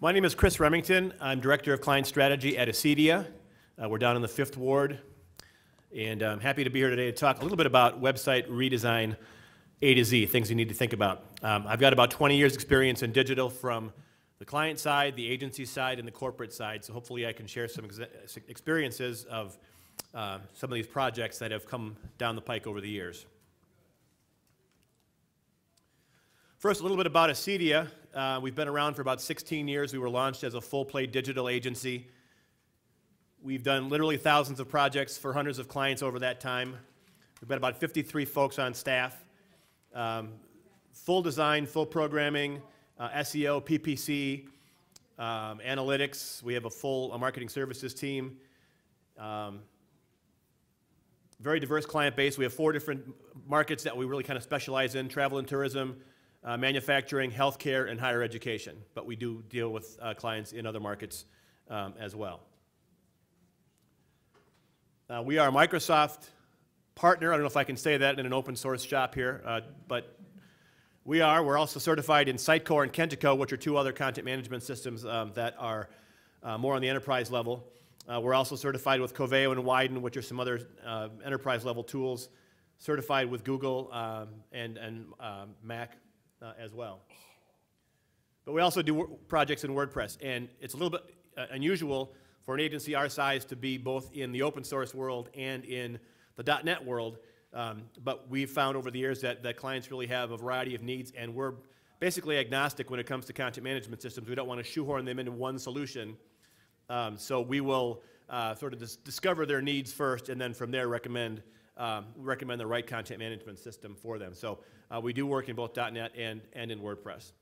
My name is Chris Remington. I'm Director of Client Strategy at Ascedia. Uh, we're down in the Fifth Ward, and I'm happy to be here today to talk a little bit about website redesign A to Z, things you need to think about. Um, I've got about 20 years' experience in digital from the client side, the agency side, and the corporate side, so hopefully I can share some ex experiences of uh, some of these projects that have come down the pike over the years. First, a little bit about Ascedia. Uh, we've been around for about 16 years. We were launched as a full play digital agency. We've done literally thousands of projects for hundreds of clients over that time. We've got about 53 folks on staff. Um, full design, full programming, uh, SEO, PPC, um, analytics. We have a full marketing services team. Um, very diverse client base. We have four different markets that we really kind of specialize in travel and tourism, uh, manufacturing, healthcare, and higher education. But we do deal with uh, clients in other markets um, as well. Uh, we are a Microsoft partner. I don't know if I can say that in an open source shop here, uh, but we are. We're also certified in Sitecore and Kentico, which are two other content management systems um, that are uh, more on the enterprise level. Uh, we're also certified with Coveo and Widen, which are some other enterprise level tools certified with Google um, and, and Mac uh, as well. But we also do projects in WordPress, and it's a little bit uh, unusual for an agency our size to be both in the open source world and in the .NET world. Um, but we've found over the years that, that clients really have a variety of needs, and we're basically agnostic when it comes to content management systems. We don't want to shoehorn them into one solution. Um, so we will uh, sort of dis discover their needs first, and then from there recommend um, recommend the right content management system for them. So uh, we do work in both .NET and, and in WordPress.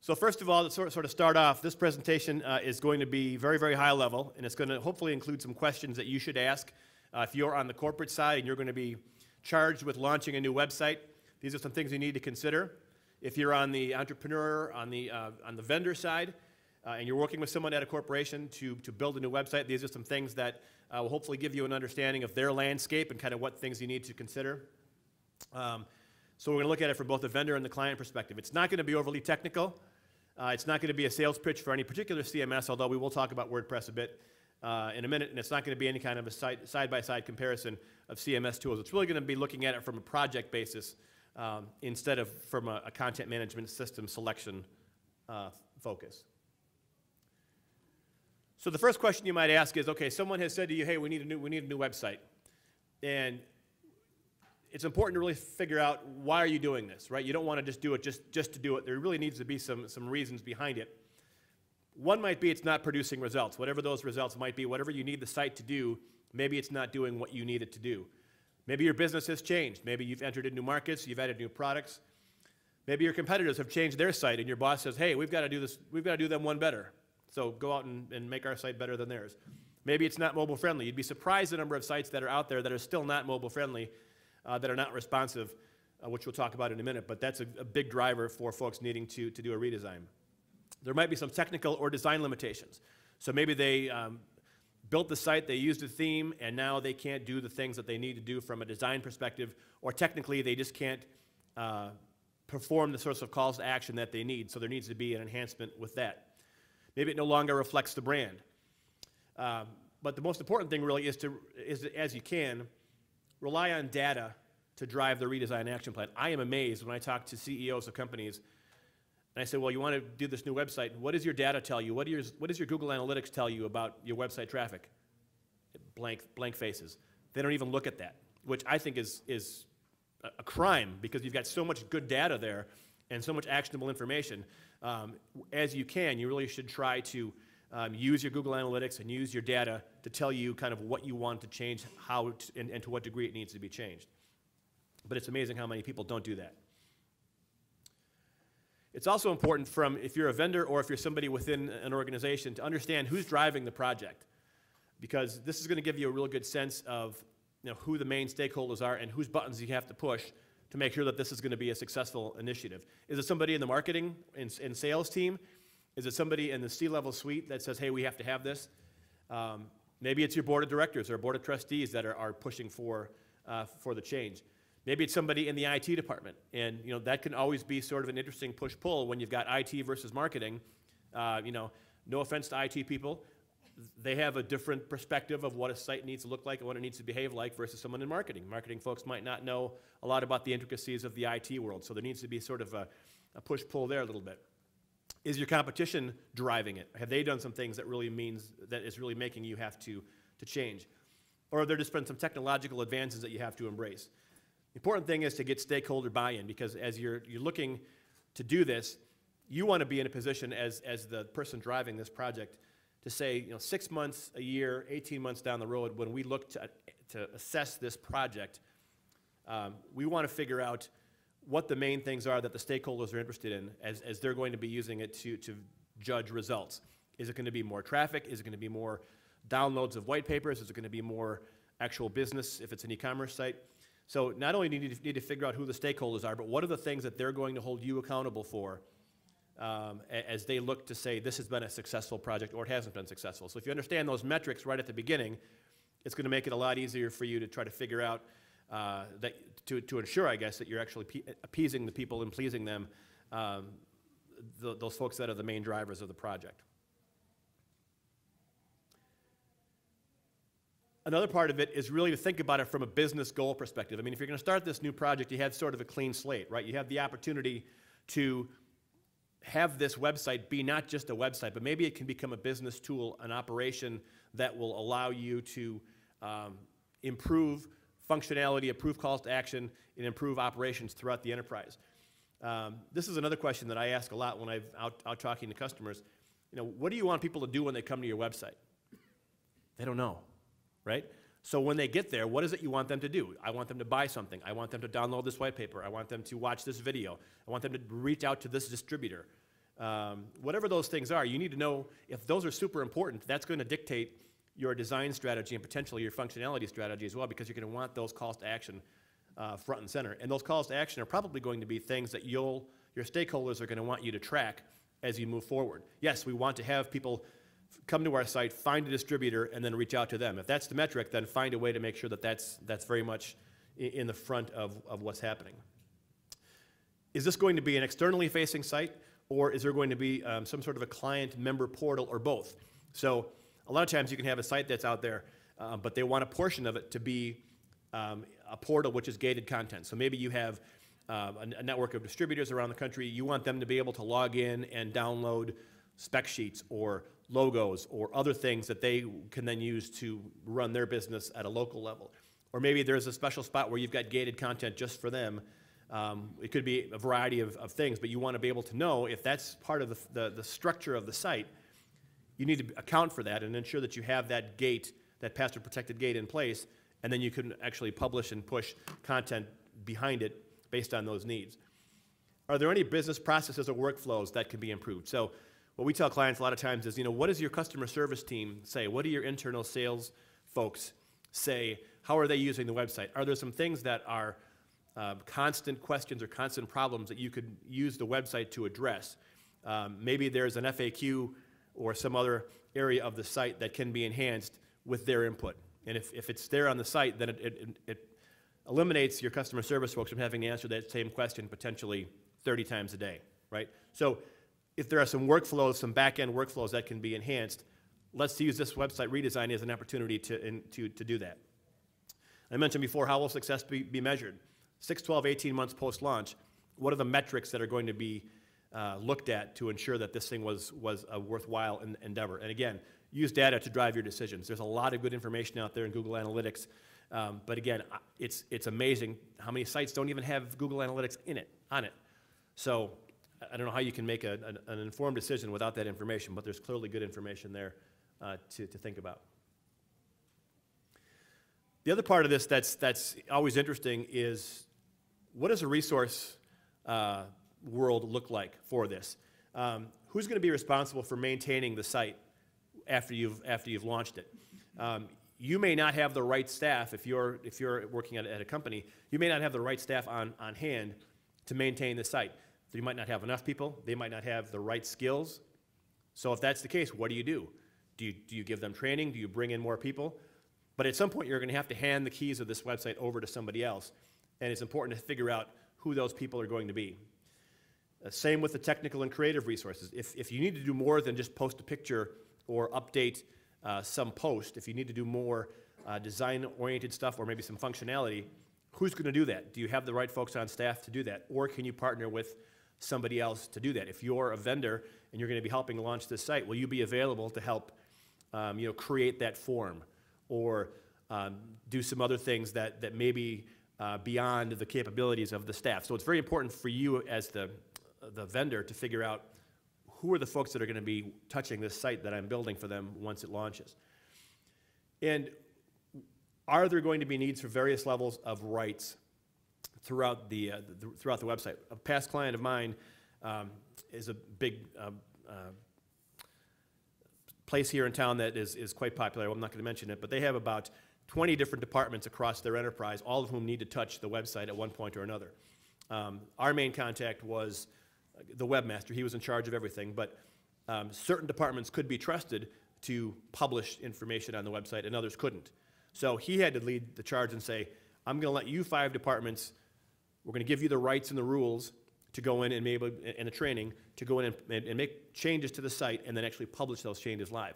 So first of all, to sort of, sort of start off, this presentation uh, is going to be very, very high level, and it's going to hopefully include some questions that you should ask uh, if you're on the corporate side and you're going to be charged with launching a new website. These are some things you need to consider. If you're on the entrepreneur, on the, uh, on the vendor side, uh, and you're working with someone at a corporation to, to build a new website, these are some things that uh, will hopefully give you an understanding of their landscape and kind of what things you need to consider. Um, so we're going to look at it from both the vendor and the client perspective. It's not going to be overly technical. Uh, it's not going to be a sales pitch for any particular CMS, although we will talk about WordPress a bit uh, in a minute, and it's not going to be any kind of a side-by-side -side comparison of CMS tools. It's really going to be looking at it from a project basis um, instead of from a, a, content management system selection uh, focus. So the first question you might ask is, okay, someone has said to you, hey, we need a new, we need a new website. And it's important to really figure out why are you doing this, right? You don't want to just do it just, just to do it. There really needs to be some, some reasons behind it. One might be it's not producing results. Whatever those results might be, whatever you need the site to do, maybe it's not doing what you need it to do. Maybe your business has changed. Maybe you've entered in new markets, you've added new products. Maybe your competitors have changed their site and your boss says, hey, we've got to do this, we've got to do them one better. So go out and, and make our site better than theirs. Maybe it's not mobile friendly. You'd be surprised the number of sites that are out there that are still not mobile friendly, uh, that are not responsive, uh, which we'll talk about in a minute, but that's a, a, big driver for folks needing to, to do a redesign. There might be some technical or design limitations. So maybe they um, built the site, they used a theme, and now they can't do the things that they need to do from a design perspective, or technically they just can't uh, perform the sorts of calls to action that they need. So there needs to be an enhancement with that. Maybe it no longer reflects the brand. Um, but the most important thing really is to, is to, as you can, rely on data to drive the redesign action plan. I am amazed when I talk to CEOs of companies and I say, well, you want to do this new website. What does your data tell you? What, your, what does your Google Analytics tell you about your website traffic? Blank, blank faces. They don't even look at that, which I think is, is a crime because you've got so much good data there and so much actionable information um, as you can, you really should try to um, use your Google Analytics and use your data to tell you kind of what you want to change, how to, and, and to what degree it needs to be changed. But it's amazing how many people don't do that. It's also important from if you're a vendor or if you're somebody within an organization to understand who's driving the project because this is going to give you a real good sense of you know, who the main stakeholders are and whose buttons you have to push to make sure that this is going to be a successful initiative? Is it somebody in the marketing and, and sales team? Is it somebody in the C-level suite that says, hey, we have to have this? Um, maybe it's your board of directors or board of trustees that are, are pushing for, uh, for the change. Maybe it's somebody in the IT department, and you know that can always be sort of an interesting push-pull when you've got IT versus marketing. Uh, you know, no offense to IT people, they have a different perspective of what a site needs to look like and what it needs to behave like versus someone in marketing. Marketing folks might not know a lot about the intricacies of the IT world, so there needs to be sort of a, a push-pull there a little bit. Is your competition driving it? Have they done some things that really means that is really making you have to, to change? Or have there just been some technological advances that you have to embrace? The important thing is to get stakeholder buy-in because as you're, you're looking to do this, you want to be in a position as, as the person driving this project to say, you know, six months, a year, 18 months down the road, when we look to, to assess this project, um, we want to figure out what the main things are that the stakeholders are interested in as, as they're going to be using it to, to judge results. Is it going to be more traffic? Is it going to be more downloads of white papers? Is it going to be more actual business if it's an e-commerce site? So not only do you need to, need to figure out who the stakeholders are, but what are the things that they're going to hold you accountable for um, as they look to say this has been a successful project or it hasn't been successful. So if you understand those metrics right at the beginning, it's going to make it a lot easier for you to try to figure out uh, that to, to ensure, I guess, that you're actually appeasing the people and pleasing them, um, those folks that are the main drivers of the project. Another part of it is really to think about it from a business goal perspective. I mean, if you're going to start this new project, you have sort of a clean slate, right? You have the opportunity to have this website be not just a website, but maybe it can become a business tool, an operation that will allow you to um, improve functionality, improve calls to action, and improve operations throughout the enterprise. Um, this is another question that I ask a lot when I'm out, out talking to customers. You know, what do you want people to do when they come to your website? They don't know right? So when they get there, what is it you want them to do? I want them to buy something. I want them to download this white paper. I want them to watch this video. I want them to reach out to this distributor. Um, whatever those things are, you need to know if those are super important, that's going to dictate your design strategy and potentially your functionality strategy as well because you're going to want those calls to action uh, front and center. And those calls to action are probably going to be things that you'll, your stakeholders are going to want you to track as you move forward. Yes, we want to have people come to our site, find a distributor, and then reach out to them. If that's the metric, then find a way to make sure that that's, that's very much in the front of, of what's happening. Is this going to be an externally facing site, or is there going to be um, some sort of a client member portal, or both? So a lot of times you can have a site that's out there, uh, but they want a portion of it to be um, a portal which is gated content. So maybe you have uh, a, a network of distributors around the country. You want them to be able to log in and download spec sheets or logos or other things that they can then use to run their business at a local level. Or maybe there's a special spot where you've got gated content just for them. Um, it could be a variety of, of, things, but you want to be able to know if that's part of the, the, the, structure of the site, you need to account for that and ensure that you have that gate, that password protected gate in place, and then you can actually publish and push content behind it based on those needs. Are there any business processes or workflows that can be improved? So what we tell clients a lot of times is, you know, what does your customer service team say? What do your internal sales folks say? How are they using the website? Are there some things that are uh, constant questions or constant problems that you could use the website to address? Um, maybe there's an FAQ or some other area of the site that can be enhanced with their input. And if, if it's there on the site, then it, it, it eliminates your customer service folks from having to answer that same question potentially 30 times a day, right? So if there are some workflows, some back-end workflows that can be enhanced, let's use this website redesign as an opportunity to, in, to, to do that. I mentioned before, how will success be, be measured? 6, 12, 18 months post-launch, what are the metrics that are going to be uh, looked at to ensure that this thing was, was a worthwhile en endeavor? And again, use data to drive your decisions. There's a lot of good information out there in Google Analytics, um, but again, it's, it's amazing how many sites don't even have Google Analytics in it, on it. So I don't know how you can make a, an, an, informed decision without that information, but there's clearly good information there uh, to, to think about. The other part of this that's, that's always interesting is what does a resource uh, world look like for this? Um, who's going to be responsible for maintaining the site after you've, after you've launched it? Um, you may not have the right staff if you're, if you're working at, at a company. You may not have the right staff on, on hand to maintain the site. You might not have enough people. They might not have the right skills. So if that's the case, what do you do? Do you, do you give them training? Do you bring in more people? But at some point, you're going to have to hand the keys of this website over to somebody else and it's important to figure out who those people are going to be. Uh, same with the technical and creative resources. If, if you need to do more than just post a picture or update uh, some post, if you need to do more uh, design-oriented stuff or maybe some functionality, who's going to do that? Do you have the right folks on staff to do that? Or can you partner with somebody else to do that? If you're a vendor and you're going to be helping launch this site, will you be available to help um, you know, create that form or um, do some other things that, that may be uh, beyond the capabilities of the staff? So it's very important for you as the, the vendor to figure out who are the folks that are going to be touching this site that I'm building for them once it launches. And are there going to be needs for various levels of rights throughout the, uh, the throughout the website? A past client of mine um, is a big uh, uh, place here in town that is, is quite popular. I'm not going to mention it, but they have about 20 different departments across their enterprise, all of whom need to touch the website at one point or another. Um, our main contact was the webmaster. He was in charge of everything, but um, certain departments could be trusted to publish information on the website and others couldn't. So he had to lead the charge and say, I'm going to let you five departments, we're going to give you the rights and the rules to go in and maybe, and the training, to go in and, and, and make changes to the site and then actually publish those changes live.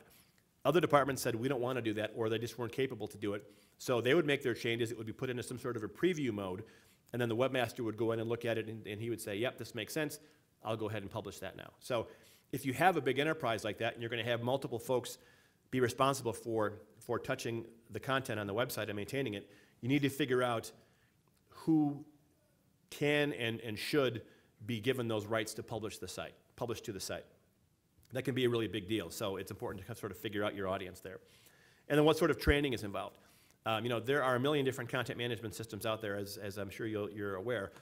Other departments said, we don't want to do that, or they just weren't capable to do it. So they would make their changes, it would be put into some sort of a preview mode, and then the webmaster would go in and look at it, and, and he would say, yep, this makes sense, I'll go ahead and publish that now. So if you have a big enterprise like that, and you're going to have multiple folks be responsible for, for touching the content on the website and maintaining it, you need to figure out who can and, and should be given those rights to publish the site, publish to the site. That can be a really big deal, so it's important to sort of figure out your audience there. And then what sort of training is involved? Um, you know, there are a million different content management systems out there, as, as I'm sure you are aware.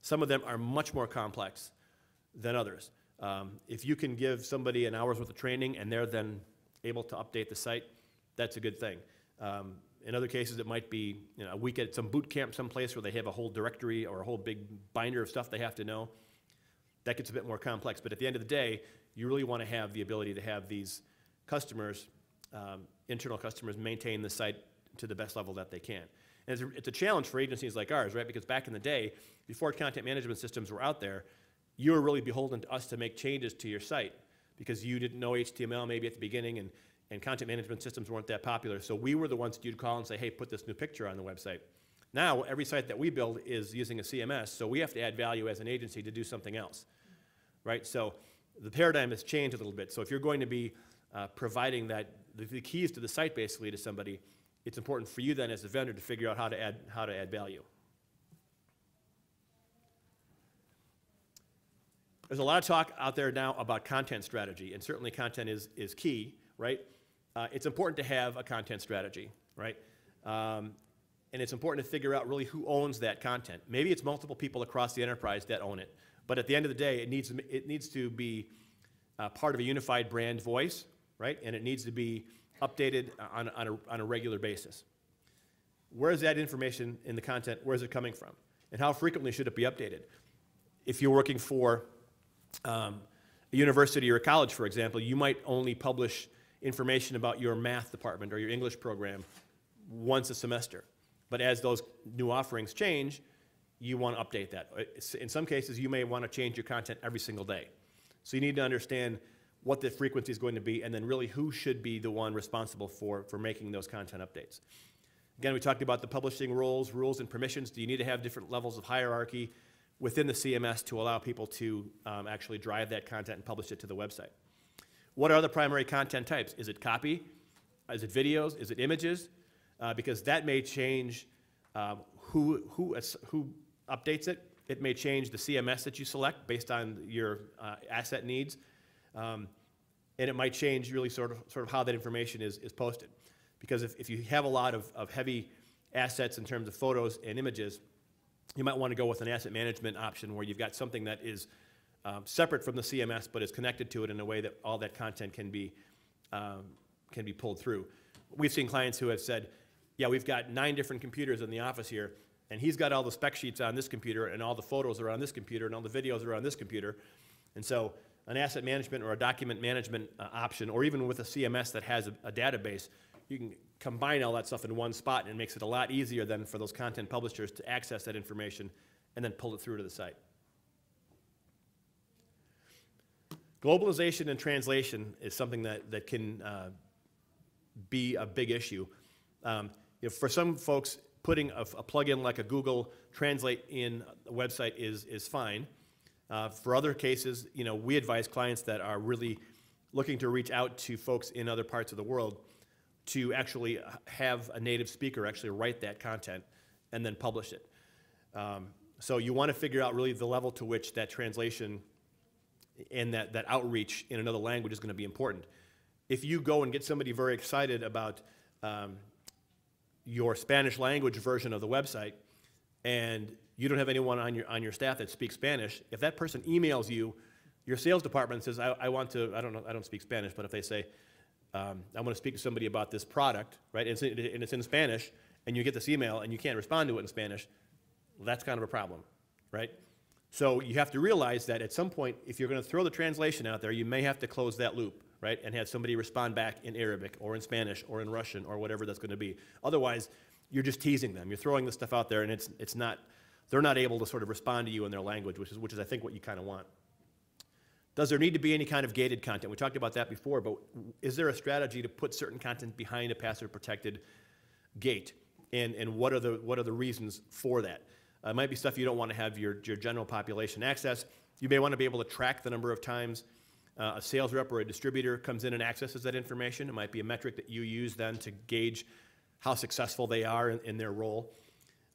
Some of them are much more complex than others. Um, if you can give somebody an hour's worth of training and they're then able to update the site, that's a good thing. Um, in other cases, it might be you know, a week at some boot camp someplace where they have a whole directory or a whole big binder of stuff they have to know. That gets a bit more complex. But at the end of the day, you really want to have the ability to have these customers, um, internal customers, maintain the site to the best level that they can. And it's a, it's a challenge for agencies like ours, right? Because back in the day, before content management systems were out there, you were really beholden to us to make changes to your site because you didn't know HTML maybe at the beginning and, and content management systems weren't that popular. So we were the ones that you'd call and say, hey, put this new picture on the website. Now, every site that we build is using a CMS, so we have to add value as an agency to do something else, right? So the paradigm has changed a little bit. So if you're going to be uh, providing that, the, the keys to the site basically to somebody, it's important for you then as a vendor to figure out how to add, how to add value. There's a lot of talk out there now about content strategy, and certainly content is, is key, right? Uh, it's important to have a content strategy, right? Um, and it's important to figure out really who owns that content. Maybe it's multiple people across the enterprise that own it, but at the end of the day, it needs, it needs to be uh, part of a unified brand voice, right? And it needs to be updated on, on, a, on a regular basis. Where is that information in the content? Where is it coming from? And how frequently should it be updated? If you're working for um, a university or a college, for example, you might only publish information about your math department or your English program once a semester. But as those new offerings change, you want to update that. In some cases, you may want to change your content every single day. So you need to understand what the frequency is going to be and then really who should be the one responsible for, for making those content updates. Again, we talked about the publishing roles, rules, and permissions. Do you need to have different levels of hierarchy? within the CMS to allow people to um, actually drive that content and publish it to the website. What are the primary content types? Is it copy? Is it videos? Is it images? Uh, because that may change um, who, who, who updates it. It may change the CMS that you select based on your uh, asset needs. Um, and it might change really sort of, sort of how that information is, is posted. Because if, if you have a lot of, of heavy assets in terms of photos and images, you might want to go with an asset management option where you've got something that is um, separate from the CMS but is connected to it in a way that all that content can be, um, can be pulled through. We've seen clients who have said, yeah, we've got nine different computers in the office here, and he's got all the spec sheets on this computer, and all the photos are on this computer, and all the videos are on this computer. And so an asset management or a document management uh, option, or even with a CMS that has a, a database, you can combine all that stuff in one spot, and it makes it a lot easier then for those content publishers to access that information and then pull it through to the site. Globalization and translation is something that, that can uh, be a big issue. Um, you know, for some folks, putting a, a plugin like a Google Translate in a website is, is fine. Uh, for other cases, you know, we advise clients that are really looking to reach out to folks in other parts of the world to actually have a native speaker actually write that content and then publish it. Um, so you want to figure out really the level to which that translation and that, that outreach in another language is going to be important. If you go and get somebody very excited about um, your Spanish language version of the website and you don't have anyone on your, on your staff that speaks Spanish, if that person emails you, your sales department says, I, I want to, I don't know, I don't speak Spanish, but if they say, um, I want to speak to somebody about this product, right, and it's, in, and it's in Spanish, and you get this email and you can't respond to it in Spanish, well, that's kind of a problem, right? So you have to realize that at some point, if you're going to throw the translation out there, you may have to close that loop, right, and have somebody respond back in Arabic or in Spanish or in Russian or whatever that's going to be. Otherwise, you're just teasing them. You're throwing this stuff out there, and it's, it's not, they're not able to sort of respond to you in their language, which is, which is I think, what you kind of want. Does there need to be any kind of gated content? We talked about that before, but is there a strategy to put certain content behind a password protected gate? And, and what, are the, what are the reasons for that? Uh, it might be stuff you don't want to have your, your general population access. You may want to be able to track the number of times uh, a sales rep or a distributor comes in and accesses that information. It might be a metric that you use then to gauge how successful they are in, in their role.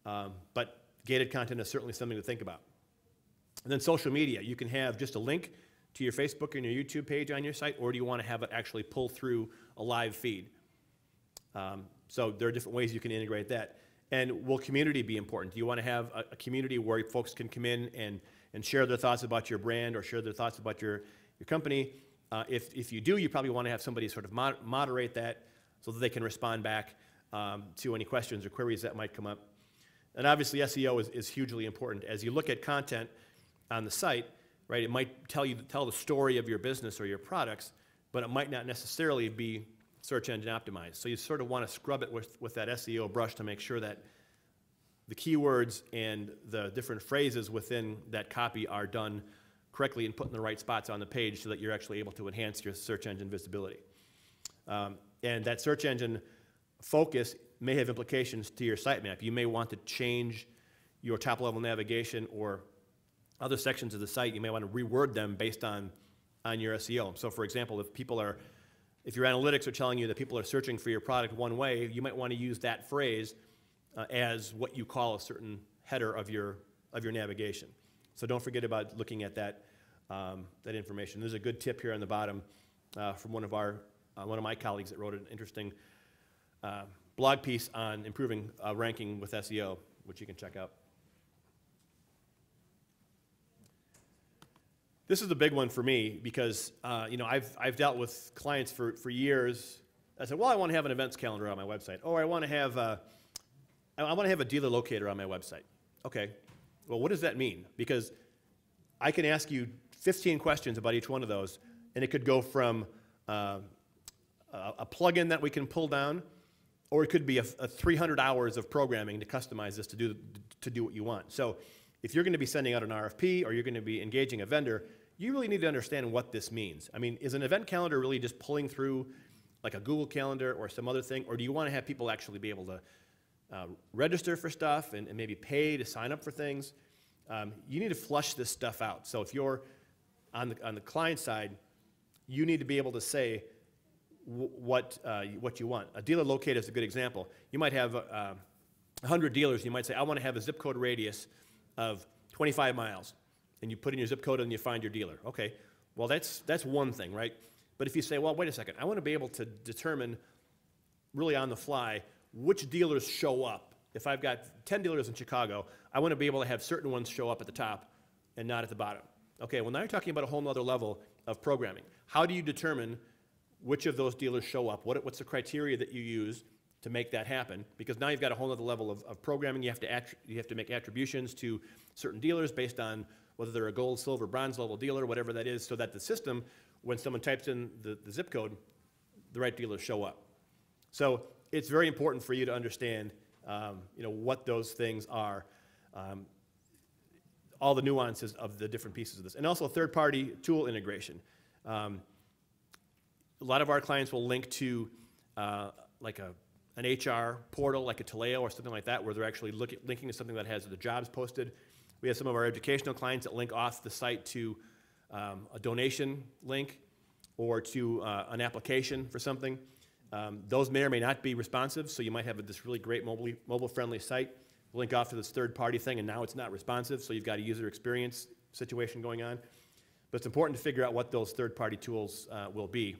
Um, but gated content is certainly something to think about. And then social media. You can have just a link to your Facebook and your YouTube page on your site, or do you want to have it actually pull through a live feed? Um, so there are different ways you can integrate that. And will community be important? Do you want to have a, a, community where folks can come in and, and share their thoughts about your brand or share their thoughts about your, your company? Uh, if, if you do, you probably want to have somebody sort of mod moderate that so that they can respond back um, to any questions or queries that might come up. And obviously, SEO is, is hugely important. As you look at content on the site, right, it might tell you tell the story of your business or your products, but it might not necessarily be search engine optimized. So you sort of want to scrub it with, with that SEO brush to make sure that the keywords and the different phrases within that copy are done correctly and put in the right spots on the page so that you're actually able to enhance your search engine visibility. Um, and that search engine focus may have implications to your sitemap. You may want to change your top level navigation or other sections of the site. You may want to reword them based on, on your SEO. So for example, if people are if your analytics are telling you that people are searching for your product one way, you might want to use that phrase uh, as what you call a certain header of your, of your navigation. So don't forget about looking at that, um, that information. There's a good tip here on the bottom uh, from one of, our, uh, one of my colleagues that wrote an interesting uh, blog piece on improving uh, ranking with SEO, which you can check out. This is a big one for me because uh, you know I've, I've dealt with clients for, for years. I said, well, I want to have an events calendar on my website, or I want to have a, I want to have a dealer locator on my website. Okay, well, what does that mean? Because I can ask you 15 questions about each one of those, and it could go from uh, a, a plugin that we can pull down, or it could be a, a 300 hours of programming to customize this to do, to do what you want. So if you're going to be sending out an RFP or you're going to be engaging a vendor, you really need to understand what this means. I mean, is an event calendar really just pulling through like a Google Calendar or some other thing, or do you want to have people actually be able to uh, register for stuff and, and, maybe pay to sign up for things? Um, you need to flush this stuff out. So if you're on the, on the client side, you need to be able to say what, uh, what you want. A dealer locator is a good example. You might have uh, 100 dealers, you might say, I want to have a zip code radius of 25 miles and you put in your zip code and you find your dealer. Okay, well, that's, that's one thing, right? But if you say, well, wait a second, I want to be able to determine really on the fly which dealers show up. If I've got 10 dealers in Chicago, I want to be able to have certain ones show up at the top and not at the bottom. Okay, well, now you're talking about a whole other level of programming. How do you determine which of those dealers show up? What, what's the criteria that you use to make that happen? Because now you've got a whole other level of, of programming. You have, to you have to make attributions to certain dealers based on whether they're a gold, silver, bronze level dealer, whatever that is, so that the system, when someone types in the, the zip code, the right dealers show up. So it's very important for you to understand, um, you know, what those things are, um, all the nuances of the different pieces of this, and also third-party tool integration. Um, a lot of our clients will link to uh, like a an HR portal, like a Taleo or something like that, where they're actually look linking to something that has the jobs posted. We have some of our educational clients that link off the site to um, a donation link or to uh, an application for something. Um, those may or may not be responsive, so you might have this really great mobile, mobile-friendly site, link off to this third-party thing, and now it's not responsive, so you've got a user experience situation going on. But it's important to figure out what those third-party tools uh, will be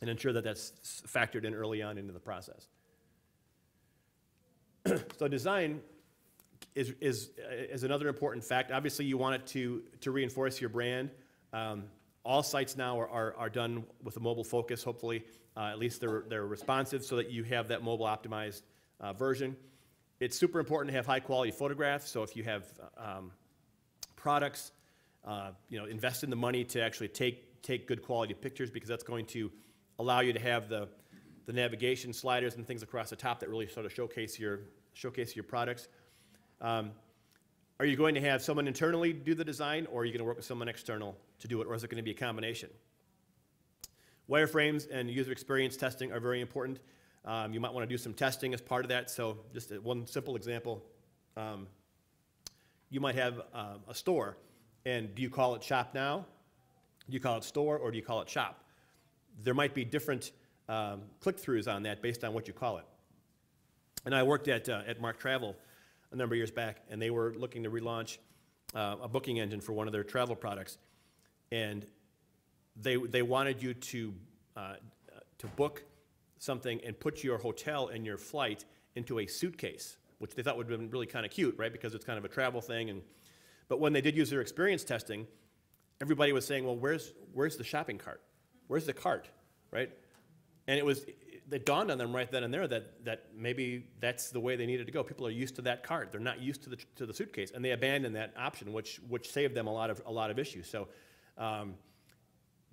and ensure that that's factored in early on into the process. so design is, is, is another important fact. Obviously, you want it to, to reinforce your brand. Um, all sites now are, are, are, done with a mobile focus, hopefully. Uh, at least they're, they're responsive so that you have that mobile optimized uh, version. It's super important to have high quality photographs. So if you have um, products, uh, you know, invest in the money to actually take, take good quality pictures because that's going to allow you to have the, the navigation sliders and things across the top that really sort of showcase your, showcase your products. Um, are you going to have someone internally do the design, or are you going to work with someone external to do it, or is it going to be a combination? Wireframes and user experience testing are very important. Um, you might want to do some testing as part of that. So just one simple example, um, you might have uh, a store, and do you call it shop now? Do you call it store, or do you call it shop? There might be different um, click-throughs on that based on what you call it. And I worked at, uh, at Mark Travel a number of years back, and they were looking to relaunch uh, a booking engine for one of their travel products. And they, they wanted you to, uh, to book something and put your hotel and your flight into a suitcase, which they thought would have been really kind of cute, right? Because it's kind of a travel thing. And, but when they did use their experience testing, everybody was saying, well, where's, where's the shopping cart? Where's the cart, right? And it was, it dawned on them right then and there that, that maybe that's the way they needed to go. People are used to that cart. They're not used to the, to the suitcase. And they abandoned that option, which, which saved them a lot of, a lot of issues. So um,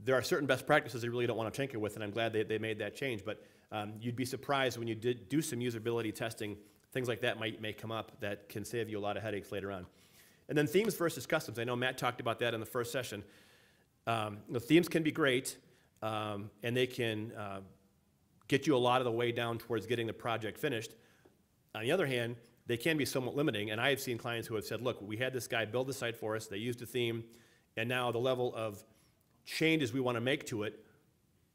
there are certain best practices they really don't want to tinker with, and I'm glad they, they made that change. But um, you'd be surprised when you did do some usability testing, things like that might may come up that can save you a lot of headaches later on. And then themes versus customs. I know Matt talked about that in the first session. Um, you know, themes can be great, um, and they can uh, get you a lot of the way down towards getting the project finished. On the other hand, they can be somewhat limiting, and I have seen clients who have said, look, we had this guy build the site for us, they used a theme, and now the level of changes we want to make to it,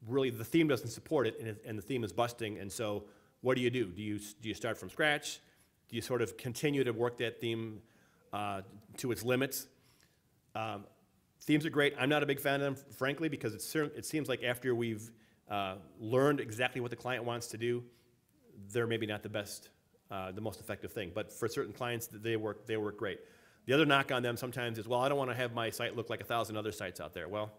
really the theme doesn't support it, and, it, and the theme is busting, and so what do you do? Do you, do you start from scratch? Do you sort of continue to work that theme uh, to its limits? Um, themes are great. I'm not a big fan of them, frankly, because it's it seems like after we've uh, learned exactly what the client wants to do, they're maybe not the best, uh, the most effective thing. But for certain clients, they work, they work great. The other knock on them sometimes is, well, I don't want to have my site look like a thousand other sites out there. Well,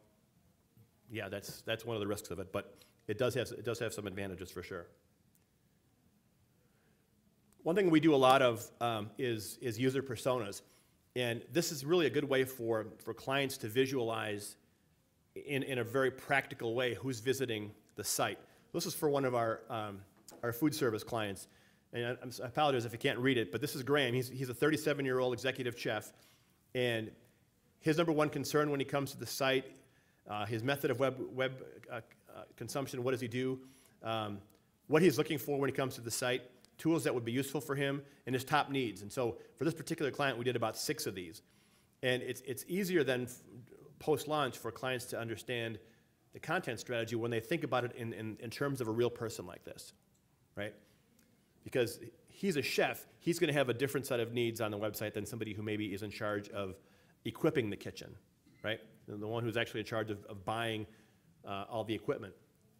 yeah, that's, that's one of the risks of it, but it does have, it does have some advantages for sure. One thing we do a lot of um, is, is user personas. And this is really a good way for, for clients to visualize in, in a very practical way who's visiting the site. This is for one of our, um, our food service clients. And I, I, apologize if you can't read it, but this is Graham. He's, he's a 37 year old executive chef. And his number one concern when he comes to the site, uh, his method of web, web uh, uh, consumption, what does he do, um, what he's looking for when he comes to the site, tools that would be useful for him, and his top needs. And so for this particular client, we did about six of these. And it's, it's easier than post-launch for clients to understand the content strategy when they think about it in, in, in terms of a real person like this, right? Because he's a chef, he's going to have a different set of needs on the website than somebody who maybe is in charge of equipping the kitchen, right? The one who's actually in charge of, of buying uh, all the equipment.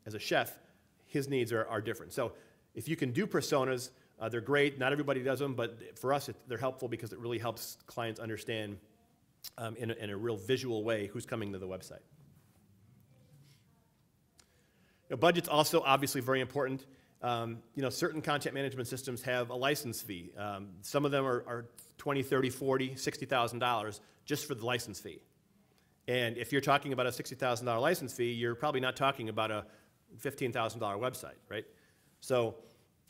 As a chef, his needs are, are different. So if you can do personas, uh, they're great. Not everybody does them, but for us, it, they're helpful because it really helps clients understand um, in, a, in, a, real visual way who's coming to the website. You know, budget's also obviously very important. Um, you know, certain content management systems have a license fee. Um, some of them are, are 20, 30, 40, $60,000 just for the license fee. And if you're talking about a $60,000 license fee, you're probably not talking about a $15,000 website, right? So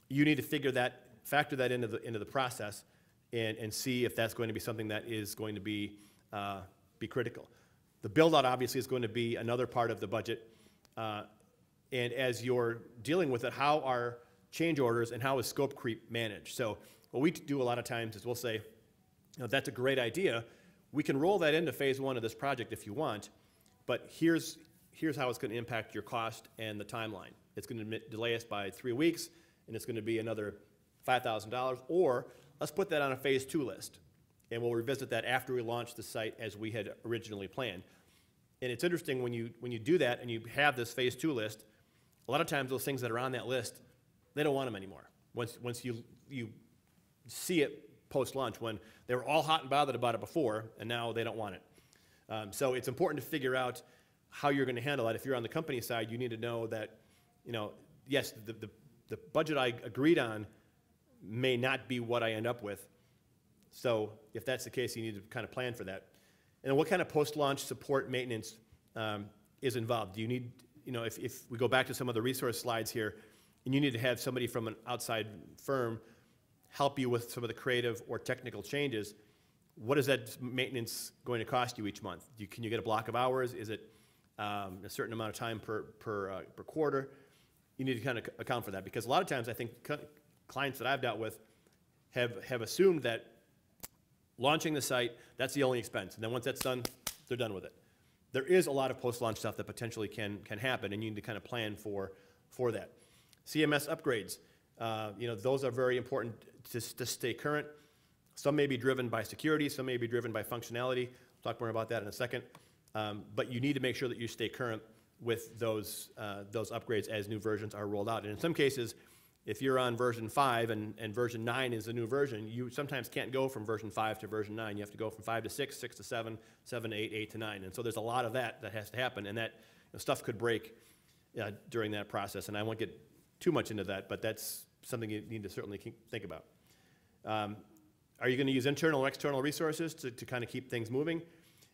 you need to figure that, factor that into the, into the process and, and see if that's going to be something that is going to be, uh, be critical. The build-out obviously is going to be another part of the budget. Uh, and as you're dealing with it, how are change orders and how is scope creep managed? So what we do a lot of times is we'll say, that's a great idea. We can roll that into phase one of this project if you want, but here's, here's how it's going to impact your cost and the timeline. It's going to delay us by three weeks, and it's going to be another $5,000. Or let's put that on a phase two list, and we'll revisit that after we launch the site as we had originally planned. And it's interesting when you, when you do that and you have this phase two list, a lot of times those things that are on that list, they don't want them anymore. Once, once you, you see it post-launch when they were all hot and bothered about it before, and now they don't want it. Um, so it's important to figure out how you're going to handle that. If you're on the company side, you need to know that, you know, yes, the, the, the budget I agreed on may not be what I end up with. So if that's the case, you need to kind of plan for that. And what kind of post-launch support maintenance um, is involved? Do you need, you know, if, if we go back to some of the resource slides here, and you need to have somebody from an outside firm help you with some of the creative or technical changes, what is that maintenance going to cost you each month? You, can you get a block of hours? Is it um, a certain amount of time per, per, uh, per quarter? You need to kind of account for that because a lot of times I think clients that I've dealt with have, have assumed that launching the site, that's the only expense. And then once that's done, they're done with it. There is a lot of post-launch stuff that potentially can, can happen, and you need to kind of plan for, for that. CMS upgrades, uh, you know, those are very important to, to stay current. Some may be driven by security, some may be driven by functionality. We'll talk more about that in a second. Um, but you need to make sure that you stay current with those, uh, those upgrades as new versions are rolled out. And in some cases, if you're on version 5 and, and version 9 is a new version, you sometimes can't go from version 5 to version 9. You have to go from 5 to 6, 6 to 7, 7 to 8, 8 to 9. And so there's a lot of that that has to happen, and that you know, stuff could break uh, during that process. And I won't get too much into that, but that's something you need to certainly think about. Um, are you going to use internal or external resources to, to kind of keep things moving?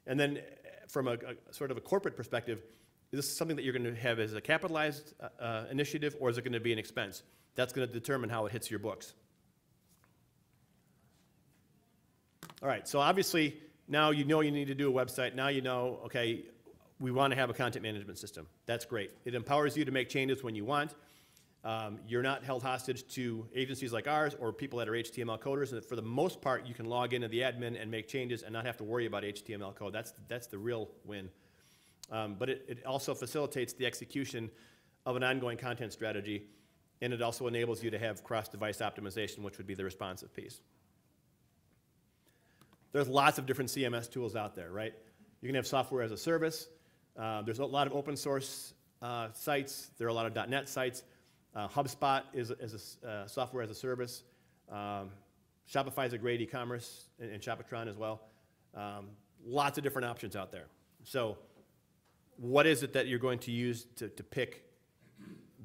And then uh, from a, a sort of a corporate perspective, is this something that you're going to have as a capitalized uh, uh initiative, or is it going to be an expense? That's going to determine how it hits your books. All right, so obviously now you know you need to do a website. Now you know, okay, we want to have a content management system. That's great. It empowers you to make changes when you want. Um, you're not held hostage to agencies like ours or people that are HTML coders. And for the most part, you can log into the admin and make changes and not have to worry about HTML code. That's, that's the real win. Um, but it, it also facilitates the execution of an ongoing content strategy and it also enables you to have cross-device optimization, which would be the responsive piece. There's lots of different CMS tools out there, right? You can have software as a service. Uh, there's a lot of open source uh, sites. There are a lot of .NET sites. Uh, HubSpot is, is a uh, software as a service. Um, Shopify is a great e-commerce, and, and Shopatron as well. Um, lots of different options out there. So what is it that you're going to use to, to pick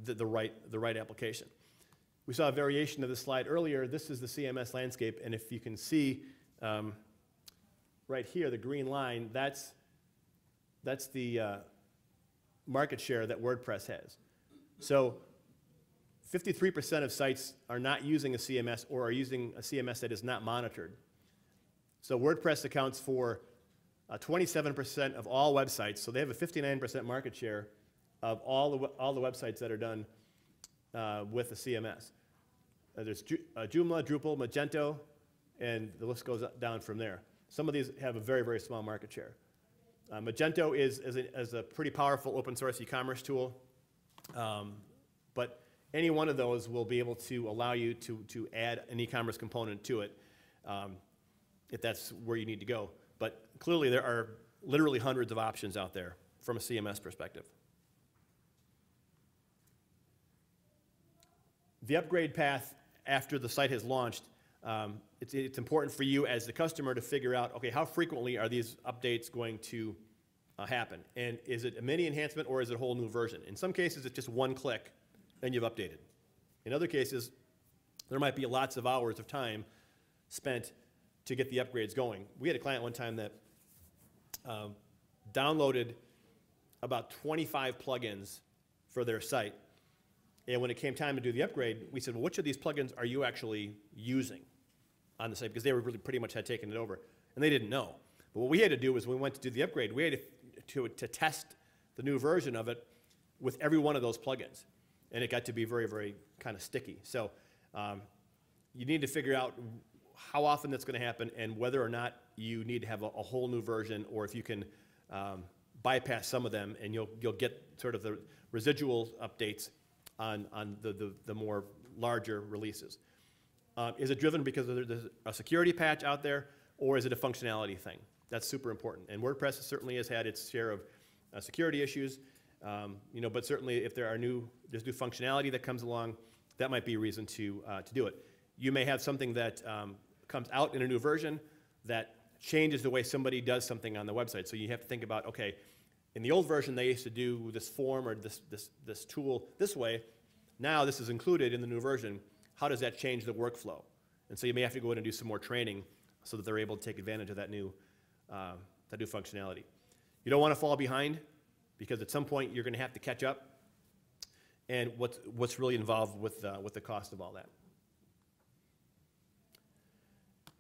the, the, right, the right application. We saw a variation of this slide earlier. This is the CMS landscape, and if you can see um, right here, the green line, that's, that's the uh, market share that WordPress has. So 53% of sites are not using a CMS or are using a CMS that is not monitored. So WordPress accounts for 27% uh, of all websites, so they have a 59% market share of all the, all the websites that are done uh, with the CMS. Uh, there's Ju uh, Joomla, Drupal, Magento, and the list goes down from there. Some of these have a very, very small market share. Uh, Magento is, is a, is, a, pretty powerful open source e-commerce tool, um, but any one of those will be able to allow you to, to add an e-commerce component to it um, if that's where you need to go. Clearly there are literally hundreds of options out there from a CMS perspective. The upgrade path after the site has launched, um, it's, it's, important for you as the customer to figure out, okay, how frequently are these updates going to uh, happen? And is it a mini enhancement or is it a whole new version? In some cases, it's just one click and you've updated. In other cases, there might be lots of hours of time spent to get the upgrades going. We had a client one time that uh, downloaded about 25 plugins for their site And when it came time to do the upgrade, we said, well, which of these plugins are you actually using on the site? Because they were really pretty much had taken it over, and they didn't know. But what we had to do was when we went to do the upgrade, we had to, to, to test the new version of it with every one of those plugins. And it got to be very, very kind of sticky. So um, you need to figure out how often that's going to happen and whether or not you need to have a, a whole new version or if you can um, bypass some of them and you'll, you'll get sort of the residual updates on, on the, the, the more larger releases. Uh, is it driven because there's a security patch out there or is it a functionality thing? That's super important. And WordPress certainly has had its share of uh, security issues, um, you know, but certainly if there are new, there's new functionality that comes along, that might be a reason to, uh, to do it. You may have something that um, comes out in a new version that changes the way somebody does something on the website. So you have to think about, okay, in the old version they used to do this form or this, this, this tool this way. Now this is included in the new version. How does that change the workflow? And so you may have to go in and do some more training so that they're able to take advantage of that new, uh, that new functionality. You don't want to fall behind because at some point you're going to have to catch up and what's, what's really involved with, uh, with the cost of all that.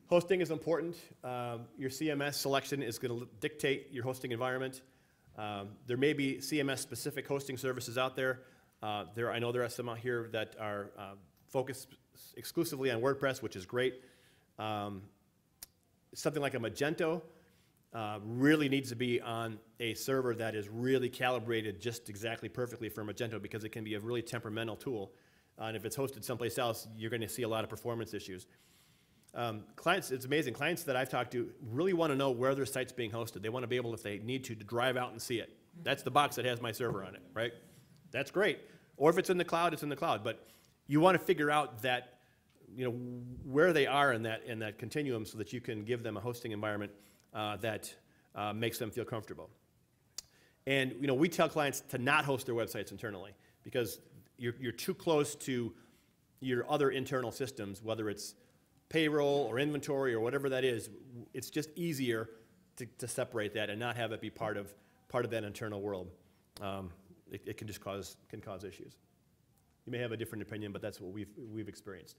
Hosting is important. Um, your CMS selection is going to dictate your hosting environment. Um, there may be CMS-specific hosting services out there. Uh, there. I know there are some out here that are uh, focused exclusively on WordPress, which is great. Um, something like a Magento uh, really needs to be on a server that is really calibrated just exactly perfectly for Magento because it can be a really temperamental tool. and if it's hosted someplace else, you're going to see a lot of performance issues. Um, clients, it's amazing. Clients that I've talked to really want to know where their site's being hosted. They want to be able, if they need to, to drive out and see it. That's the box that has my server on it, right? That's great. Or if it's in the cloud, it's in the cloud. But you want to figure out that, you know, where they are in that in that continuum, so that you can give them a hosting environment uh, that uh, makes them feel comfortable. And you know, we tell clients to not host their websites internally because you're, you're too close to your other internal systems, whether it's payroll or inventory or whatever that is, it's just easier to, to separate that and not have it be part of, part of that internal world. Um, it, it, can just cause, can cause issues. You may have a different opinion, but that's what we've, we've experienced.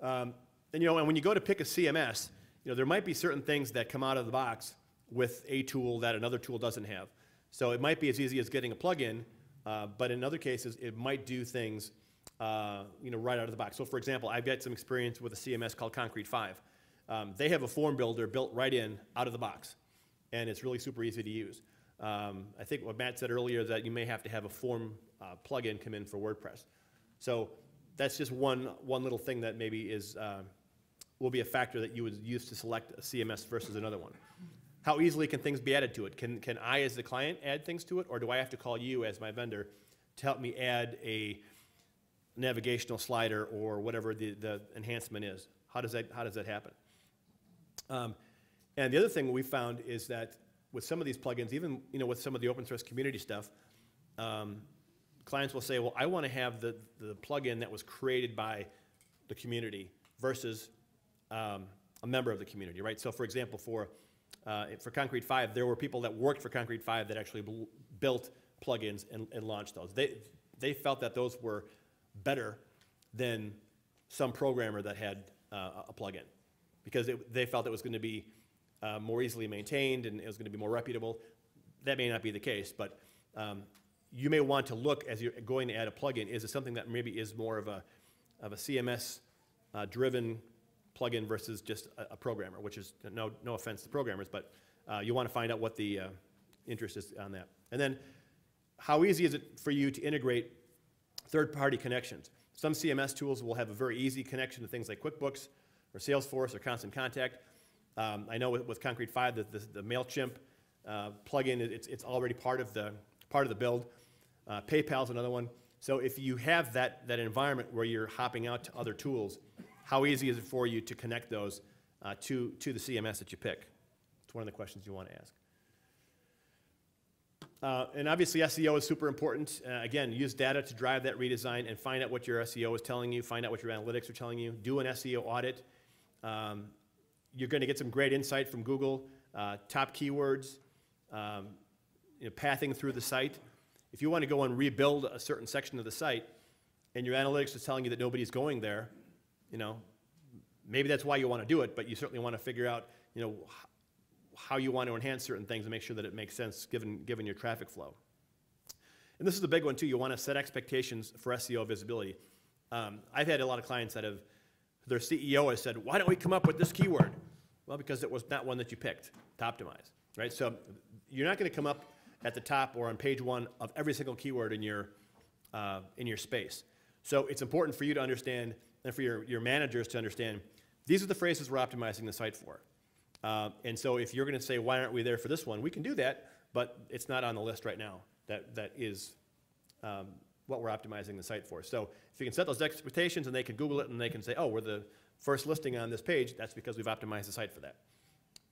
Um, and you know, and when you go to pick a CMS, you know, there might be certain things that come out of the box with a tool that another tool doesn't have. So it might be as easy as getting a plugin, uh, but in other cases, it might do things uh, you know, right out of the box. So for example, I've got some experience with a CMS called Concrete 5. Um, they have a form builder built right in out of the box, and it's really super easy to use. Um, I think what Matt said earlier is that you may have to have a form uh, plugin come in for WordPress. So that's just one, one little thing that maybe is, uh, will be a factor that you would use to select a CMS versus another one. How easily can things be added to it? Can, can I, as the client, add things to it, or do I have to call you as my vendor to help me add a navigational slider or whatever the, the enhancement is. How does that, how does that happen? Um, and the other thing we found is that with some of these plugins, even you know, with some of the open source community stuff, um, clients will say, well, I want to have the, the plugin that was created by the community versus um, a member of the community, right? So for example, for, uh, for Concrete 5, there were people that worked for Concrete 5 that actually built plugins and, and launched those. They, they felt that those were better than some programmer that had uh, a plugin because it, they felt it was going to be uh, more easily maintained and it was going to be more reputable. That may not be the case, but um, you may want to look as you're going to add a plugin. Is it something that maybe is more of a, of a CMS uh, driven plugin versus just a, a, programmer, which is no, no offense to programmers, but uh, you want to find out what the uh, interest is on that. And then how easy is it for you to integrate third-party connections. Some CMS tools will have a very easy connection to things like QuickBooks or Salesforce or Constant Contact. Um, I know with, with, Concrete 5, the, the, the MailChimp uh, plugin, it's, it's already part of the, part of the build. Uh, PayPal's another one. So if you have that, that environment where you're hopping out to other tools, how easy is it for you to connect those uh, to, to the CMS that you pick? It's one of the questions you want to ask. Uh, and obviously SEO is super important. Uh, again, use data to drive that redesign and find out what your SEO is telling you, find out what your analytics are telling you, do an SEO audit. Um, you're going to get some great insight from Google, uh, top keywords, um, you know, pathing through the site. If you want to go and rebuild a certain section of the site, and your analytics is telling you that nobody's going there, you know, maybe that's why you want to do it, but you certainly want to figure out, you know, how you want to enhance certain things and make sure that it makes sense given, given your traffic flow. And this is a big one too. You want to set expectations for SEO visibility. Um, I've had a lot of clients that have, their CEO has said, why don't we come up with this keyword? Well, because it was not one that you picked to optimize, right? So you're not going to come up at the top or on page one of every single keyword in your, uh, in your space. So it's important for you to understand and for your, your managers to understand these are the phrases we're optimizing the site for. Uh, and so if you're going to say, why aren't we there for this one? We can do that, but it's not on the list right now. That, that is um, what we're optimizing the site for. So if you can set those expectations and they can Google it and they can say, oh, we're the first listing on this page, that's because we've optimized the site for that.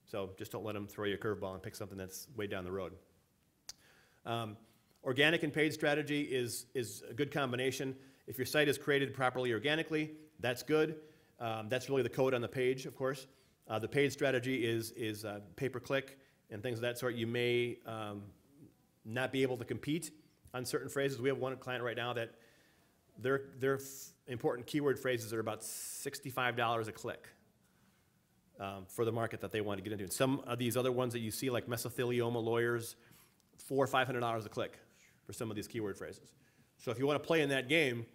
So just don't let them throw you a curveball and pick something that's way down the road. Um, organic and paid strategy is, is a good combination. If your site is created properly organically, that's good. Um, that's really the code on the page, of course. Uh, the paid strategy is, is uh, pay-per-click and things of that sort. You may um, not be able to compete on certain phrases. We have one client right now that their, their important keyword phrases are about $65 a click um, for the market that they want to get into. And some of these other ones that you see, like mesothelioma lawyers, four or five hundred dollars a click for some of these keyword phrases. So if you want to play in that game,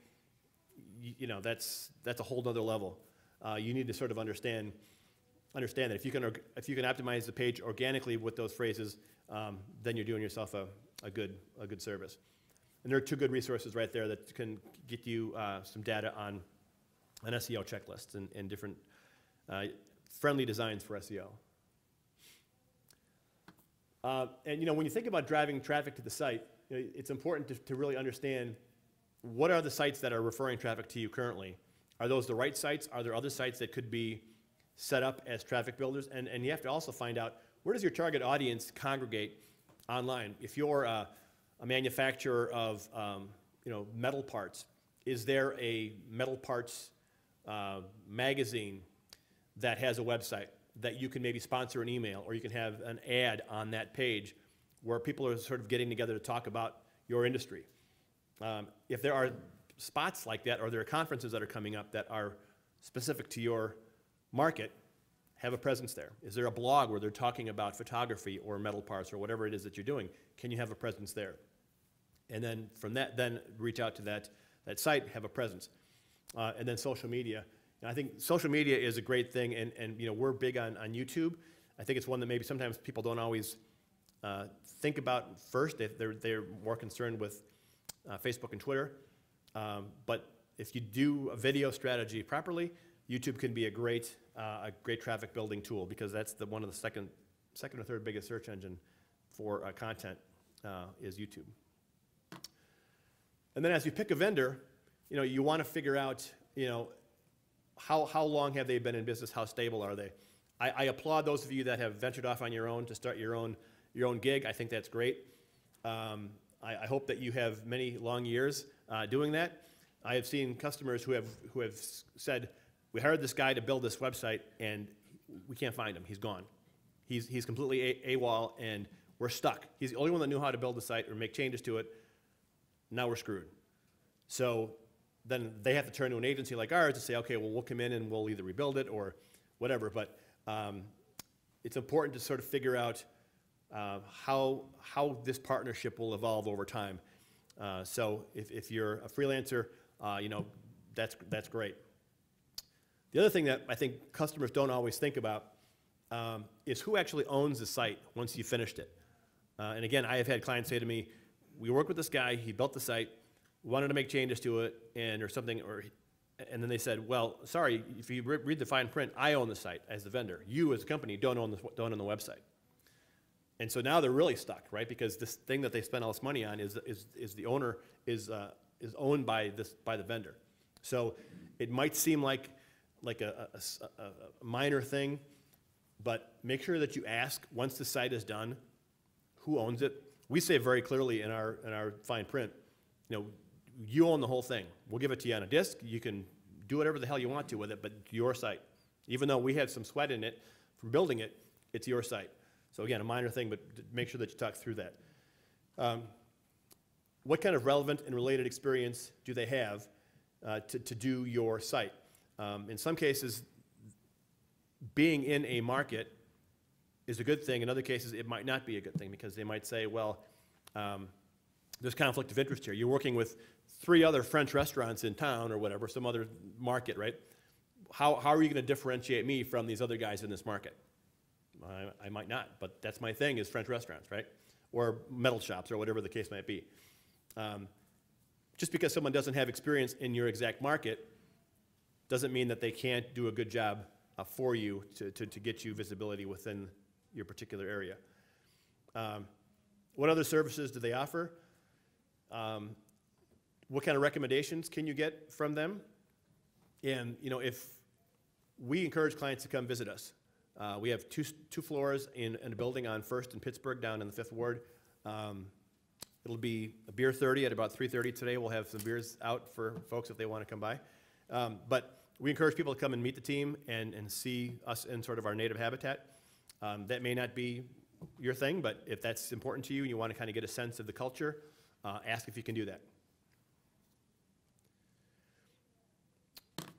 you, you know that's that's a whole other level. Uh, you need to sort of understand understand that if you can if you can optimize the page organically with those phrases, um, then you're doing yourself a, a good a good service. And there are two good resources right there that can get you uh, some data on an SEO checklist and, and different uh, friendly designs for SEO. Uh, and you know, when you think about driving traffic to the site, you know, it's important to, to really understand what are the sites that are referring traffic to you currently. Are those the right sites? Are there other sites that could be set up as traffic builders? And, and you have to also find out where does your target audience congregate online? If you're a, a manufacturer of um, you know, metal parts, is there a metal parts uh, magazine that has a website that you can maybe sponsor an email or you can have an ad on that page where people are sort of getting together to talk about your industry. Um, if there are spots like that or there are conferences that are coming up that are specific to your market, have a presence there. Is there a blog where they're talking about photography or metal parts or whatever it is that you're doing? Can you have a presence there? And then from that, then reach out to that, that site, have a presence. Uh, and then social media. And I think social media is a great thing, and, and you know, we're big on, on YouTube. I think it's one that maybe sometimes people don't always uh, think about first. They, they're, they're more concerned with uh, Facebook and Twitter. Um, but if you do a video strategy properly, YouTube can be a great, uh, a great traffic building tool because that's the, one of the second, second or third biggest search engine for uh, content uh, is YouTube. And then as you pick a vendor, you know, you want to figure out, you know, how, how long have they been in business? How stable are they? I, I applaud those of you that have ventured off on your own to start your own, your own gig. I think that's great. Um, I, I hope that you have many long years uh, doing that. I have seen customers who have, who have said, we hired this guy to build this website and we can't find him. He's gone. He's, he's completely A- AWOL and we're stuck. He's the only one that knew how to build the site or make changes to it. Now we're screwed. So then they have to turn to an agency like ours to say, okay, well, we'll come in and we'll either rebuild it or whatever. But um, it's important to sort of figure out uh, how, how this partnership will evolve over time. Uh, so if, if you're a freelancer, uh, you know, that's, that's great. The other thing that I think customers don't always think about um, is who actually owns the site once you finished it. Uh, and again, I have had clients say to me, we worked with this guy, he built the site, wanted to make changes to it, and or something, or and then they said, well, sorry, if you re- read the fine print, I own the site as the vendor. You as a company don't own the, don't own the website. And so now they're really stuck, right? Because this thing that they spent all this money on is, is, is the owner is, uh, is owned by, this, by the vendor. So it might seem like, like a minor thing, but make sure that you ask, once the site is done, who owns it? We say very clearly in our, in our fine print, you know, you own the whole thing. We'll give it to you on a disc. You can do whatever the hell you want to with it, but your site. Even though we had some sweat in it from building it, it's your site. So again, a minor thing, but make sure that you talk through that. Um, what kind of relevant and related experience do they have? uh, to, to do your site. Um, in some cases, being in a market is a good thing. In other cases, it might not be a good thing because they might say, well, um, there's conflict of interest here. You're working with three other French restaurants in town or whatever, some other market, right? How, how are you going to differentiate me from these other guys in this market? I, I might not, but that's my thing is French restaurants, right? Or metal shops or whatever the case might be. Um, just because someone doesn't have experience in your exact market doesn't mean that they can't do a good job uh, for you to, to, to get you visibility within your particular area. Um, what other services do they offer? Um, what kind of recommendations can you get from them? And you know, if we encourage clients to come visit us, uh, we have two, two floors in, in a building on First in Pittsburgh, down in the Fifth Ward. Um, it'll be a beer 30 at about 3:30 today. We'll have some beers out for folks if they want to come by. Um, but we encourage people to come and meet the team and, and see us in sort of our native habitat. Um, that may not be your thing, but if that's important to you and you want to kind of get a sense of the culture, uh, ask if you can do that.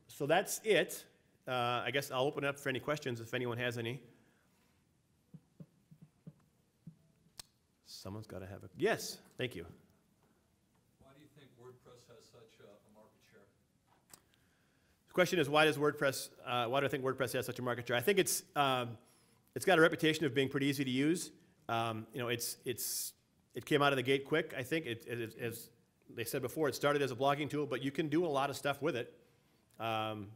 So that's it. Uh, I guess I'll open it up for any questions if anyone has any. Someone's got to have a, yes, thank you. Why do you think WordPress has such a a market share? The question is, why does WordPress, uh, why do I think WordPress has such a market share? I think it's, um, it's got a reputation of being pretty easy to use. Um, you know, it's, it's, it came out of the gate quick, I think. It, it, as they said before, it started as a blogging tool, but you can do a lot of stuff with it. Um,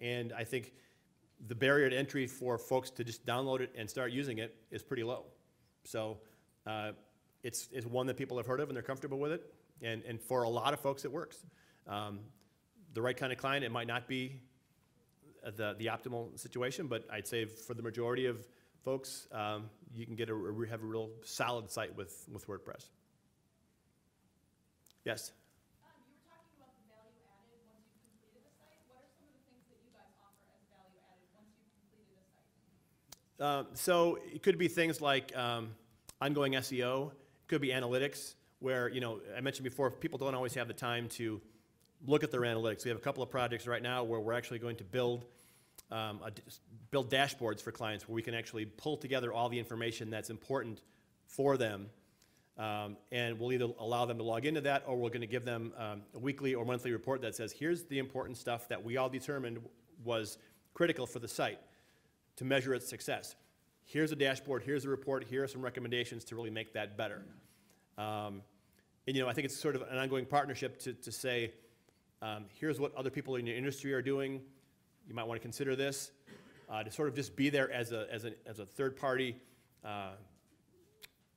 and I think the barrier to entry for folks to just download it and start using it is pretty low. So uh, it's, it's one that people have heard of and they're comfortable with it. And, and for a lot of folks, it works. Um, the right kind of client, it might not be the, the optimal situation, but I'd say for the majority of folks, um, you can get a, a- have a real solid site with, with WordPress. Yes? Um, you were talking about the value added once you've completed the site. What are some of the things that you guys offer as value added once you've completed a site? Um, so it could be things like um, ongoing SEO, it could be analytics, where, you know, I mentioned before, people don't always have the time to look at their analytics. We have a couple of projects right now where we're actually going to build, um, a build dashboards for clients where we can actually pull together all the information that's important for them. Um, and we'll either allow them to log into that or we're going to give them um, a weekly or monthly report that says, here's the important stuff that we all determined was critical for the site to measure its success. Here's a dashboard, here's a report, here are some recommendations to really make that better. Um, and you know, I think it's sort of an ongoing partnership to, to say, um, here's what other people in your industry are doing. You might want to consider this. Uh, to sort of just be there as a, as a, as a third party uh,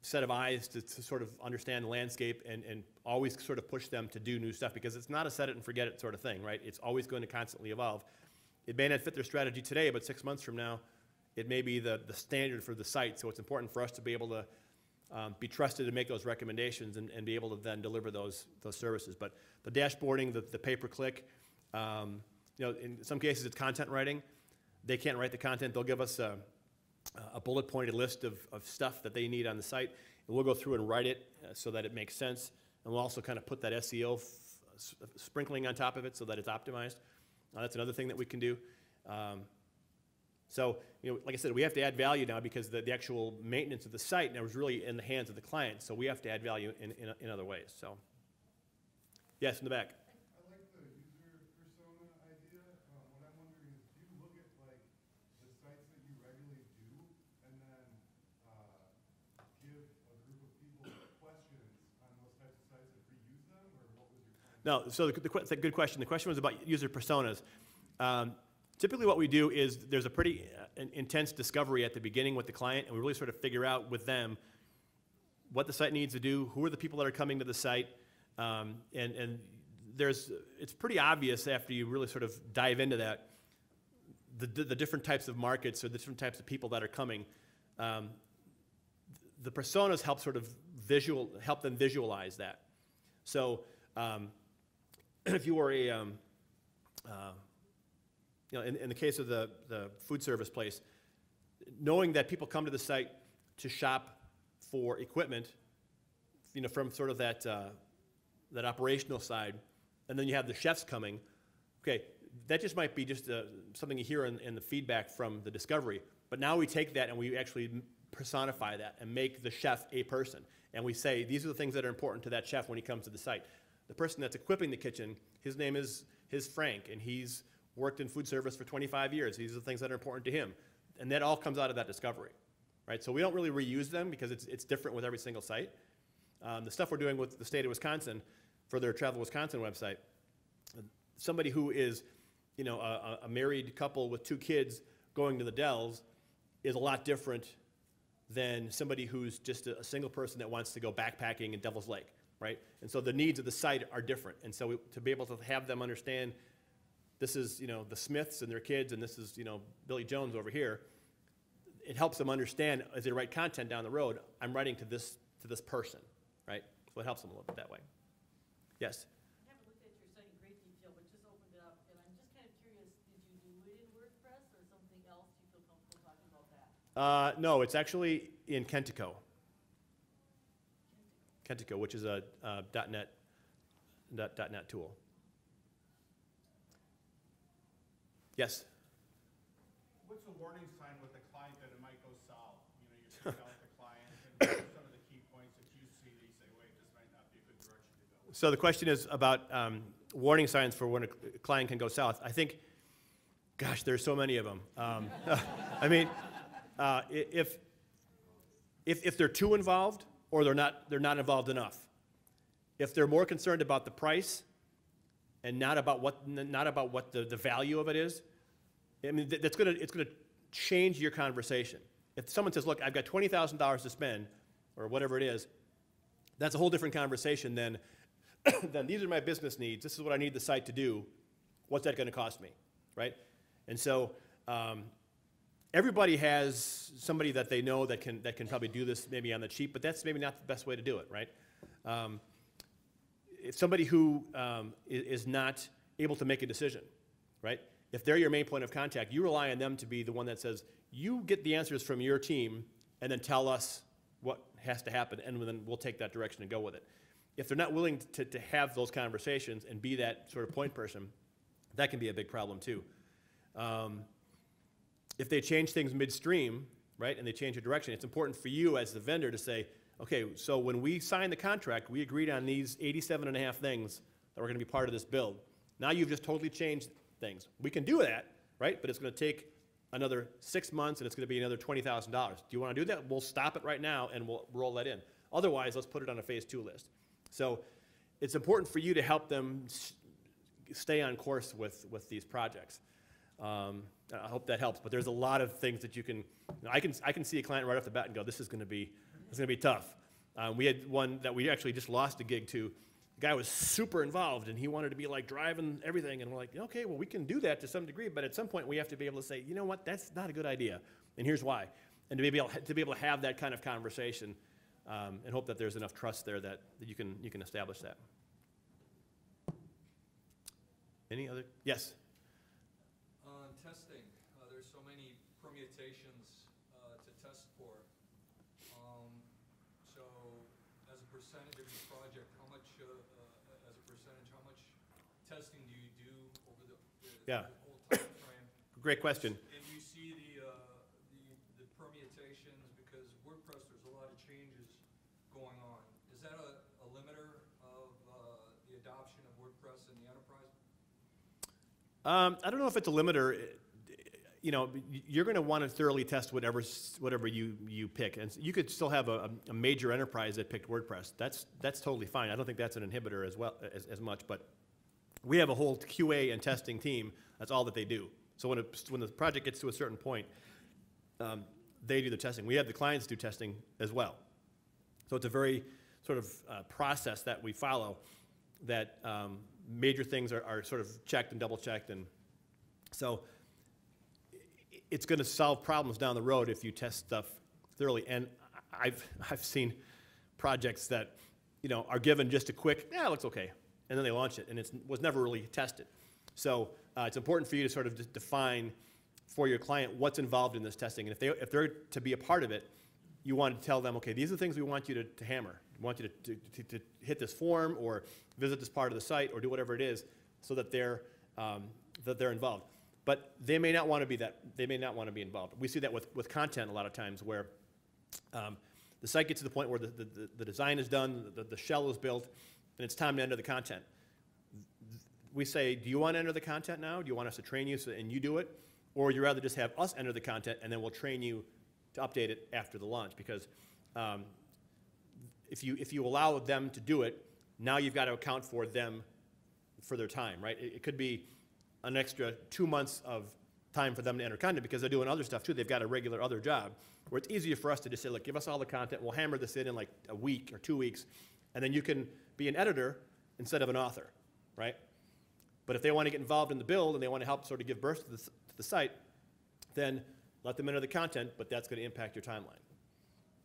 set of eyes to, to sort of understand the landscape and, and always sort of push them to do new stuff because it's not a set it and forget it sort of thing, right? It's always going to constantly evolve. It may not fit their strategy today, but six months from now, it may be the, the standard for the site. So it's important for us to be able to um, be trusted to make those recommendations and, and be able to then deliver those, those services. But the dashboarding, the, the pay-per-click, um, you know, in some cases it's content writing. They can't write the content. They'll give us a, a bullet pointed list of, of stuff that they need on the site, and we'll go through and write it uh, so that it makes sense. And we'll also kind of put that SEO sprinkling on top of it so that it's optimized. Uh, that's another thing that we can do. Um, so, you know, like I said, we have to add value now because the, the actual maintenance of the site now is really in the hands of the client. So we have to add value in, in, in other ways. So, yes, in the back. I like the user persona idea. What I'm wondering is, do you look at like the sites that you regularly do and then, uh, give a group of people questions on those types of sites and reuse them, or what was your plan? No, so the, the, a good question. The question was about user personas. Um, typically, what we do is there's a pretty uh, intense discovery at the beginning with the client, and we really sort of figure out with them what the site needs to do, who are the people that are coming to the site, um, and and there's it's pretty obvious after you really sort of dive into that the, the, different types of markets or the different types of people that are coming. Um, the personas help sort of visual help them visualize that. So um, if you were a, um, uh, you know, in, in the case of the, the food service place, knowing that people come to the site to shop for equipment, you know, from sort of that, uh, that operational side, and then you have the chefs coming, okay, that just might be just uh, something you hear in, in the feedback from the discovery. But now we take that and we actually personify that and make the chef a person. And we say, these are the things that are important to that chef when he comes to the site. The person that's equipping the kitchen, his name is, his Frank, and he's worked in food service for 25 years. These are the things that are important to him. And that all comes out of that discovery, right? So we don't really reuse them because it's, it's different with every single site. Um, the stuff we're doing with the state of Wisconsin for their Travel Wisconsin website, somebody who is, you know, a, a- married couple with two kids going to the Dells is a lot different than somebody who's just a, a single person that wants to go backpacking in Devil's Lake, right? And so the needs of the site are different. And so we, to be able to have them understand this is, you know, the Smiths and their kids, and this is, you know, Billy Jones over here, it helps them understand as they write content down the road, I'm writing to this, to this person, right? So it helps them a little bit that way. Yes? I haven't looked at your site in great detail, but just opened it up, and I'm just kind of curious, did you do it in WordPress or something else? You feel comfortable talking about that? Uh, no, it's actually in Kentico. Kentico, which is a uh, .NET, dot, .NET tool. Yes? What's the warning sign with the client that it might go south? You know, you sit down with the client, and what are some of the key points that you see that you say, wait, this might not be a good direction to go? So the question is about um, warning signs for when a client can go south. I think, gosh, there's so many of them. Um, I mean, uh, if, if, if they're too involved or they're not, they're not involved enough. If they're more concerned about the price and not about what, not about what the, the value of it is, I mean, that's gonna, it's gonna change your conversation. If someone says, look, I've got twenty thousand dollars to spend, or whatever it is, that's a whole different conversation than, than these are my business needs, this is what I need the site to do, what's that gonna cost me, right? And so, um, everybody has somebody that they know that can, that can probably do this maybe on the cheap, but that's maybe not the best way to do it, right? Um, if somebody who um, is not able to make a decision, right? If they're your main point of contact, you rely on them to be the one that says, you get the answers from your team and then tell us what has to happen, and then we'll take that direction and go with it. If they're not willing to, to have those conversations and be that sort of point person, that can be a big problem too. Um, if they change things midstream, right, and they change your direction, it's important for you as the vendor to say, okay, so when we signed the contract, we agreed on these 87 and a half things that were going to be part of this build. Now you've just totally changed things. We can do that, right, but it's going to take another six months and it's going to be another $20,000. Do you want to do that? We'll stop it right now and we'll roll that in. Otherwise, let's put it on a phase two list. So it's important for you to help them stay on course with, with these projects. Um, I hope that helps, but there's a lot of things that you can, you know, I can, I can see a client right off the bat and go, this is gonna be, this is gonna be tough. Um, we had one that we actually just lost a gig to. The guy was super involved and he wanted to be like driving everything and we're like, okay, well, we can do that to some degree, but at some point we have to be able to say, you know what, that's not a good idea, and here's why. And to be able, to be able to have that kind of conversation, um, and hope that there's enough trust there that, that you can, you can establish that. Any other, yes? On testing, uh, there's so many permutations, uh, to test for. Um, so as a percentage of your project, how much, uh, uh, as a percentage, how much testing do you do over the, the Yeah. the whole timeframe? Great question. And you see the, uh, the, the permutations, because WordPress, there's a lot of changes going on. Is that a, a limiter of, uh, the adoption of WordPress in the enterprise? Um, I don't know if it's a limiter. You know, you're going to want to thoroughly test whatever, whatever you, you pick. And you could still have a, a major enterprise that picked WordPress. That's, that's totally fine. I don't think that's an inhibitor as well, as, as much, but we have a whole QA and testing team. That's all that they do. So when, when the project gets to a certain point, um, they do the testing. We have the clients do testing as well. So it's a very sort of uh, process that we follow that um, major things are, are sort of checked and double checked. And so it's going to solve problems down the road if you test stuff thoroughly. And I've, I've seen projects that, you know, are given just a quick, yeah, it looks okay. And then they launch it and it was never really tested. So uh, it's important for you to sort of define for your client what's involved in this testing. And if, they, if they're to be a part of it, you want to tell them, okay, these are the things we want you to, to hammer. want you to, to, to hit this form or visit this part of the site or do whatever it is so that they're, um, that they're involved. But they may not want to be that, they may not want to be involved. We see that with, with content a lot of times where um, the site gets to the point where the, the, the- the design is done, the, the shell is built, and it's time to enter the content. We say, do you want to enter the content now? Do you want us to train you so, and you do it? Or you'd you rather just have us enter the content and then we'll train you to update it after the launch? Because um, if you, if you allow them to do it, now you've got to account for them for their time, right? It, it could be an extra two months of time for them to enter content because they're doing other stuff too. They've got a regular other job where it's easier for us to just say, look, give us all the content. We'll hammer this in in like a week or two weeks. And then you can be an editor instead of an author, right? But if they want to get involved in the build and they want to help sort of give birth to the, to the site, then let them enter the content, but that's going to impact your timeline.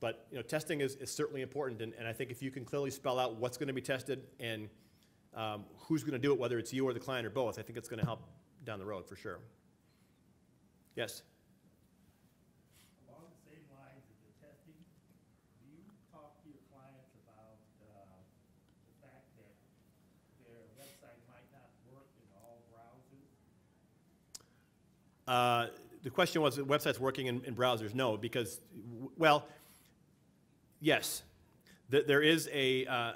But, you know, testing is, is certainly important, and, and I think if you can clearly spell out what's going to be tested and um, who's going to do it, whether it's you or the client or both, I think it's going to help down the road for sure. Yes? Along the same lines of the testing, do you talk to your clients about, uh, the fact that their website might not work in all browsers? Uh, The question was, the website's working in, in browsers? No, because, well, yes. Th- There is a, uh,